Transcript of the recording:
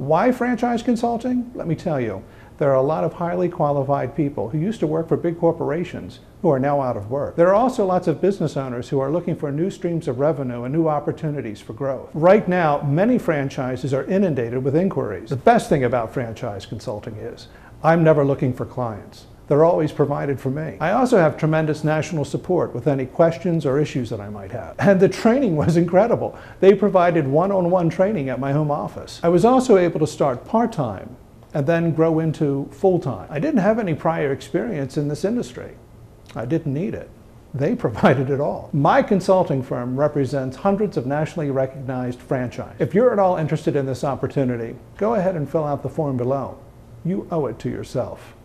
Why franchise consulting? Let me tell you. There are a lot of highly qualified people who used to work for big corporations who are now out of work. There are also lots of business owners who are looking for new streams of revenue and new opportunities for growth. Right now, many franchises are inundated with inquiries. The best thing about franchise consulting is I'm never looking for clients. They're always provided for me. I also have tremendous national support with any questions or issues that I might have. And the training was incredible. They provided one-on-one training at my home office. I was also able to start part-time and then grow into full-time. I didn't have any prior experience in this industry. I didn't need it. They provided it all. My consulting firm represents hundreds of nationally recognized franchises. If you're at all interested in this opportunity, go ahead and fill out the form below. You owe it to yourself.